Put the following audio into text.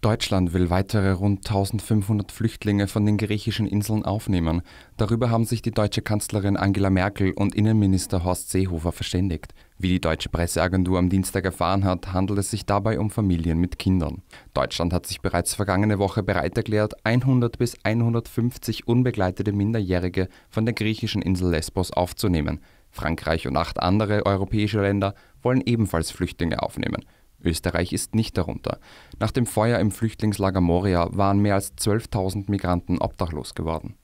Deutschland will weitere rund 1500 Flüchtlinge von den griechischen Inseln aufnehmen. Darüber haben sich die deutsche Kanzlerin Angela Merkel und Innenminister Horst Seehofer verständigt. Wie die deutsche Presseagentur am Dienstag erfahren hat, handelt es sich dabei um Familien mit Kindern. Deutschland hat sich bereits vergangene Woche bereit erklärt, 100 bis 150 unbegleitete Minderjährige von der griechischen Insel Lesbos aufzunehmen. Frankreich und acht andere europäische Länder wollen ebenfalls Flüchtlinge aufnehmen. Österreich ist nicht darunter. Nach dem Feuer im Flüchtlingslager Moria waren mehr als 12.000 Migranten obdachlos geworden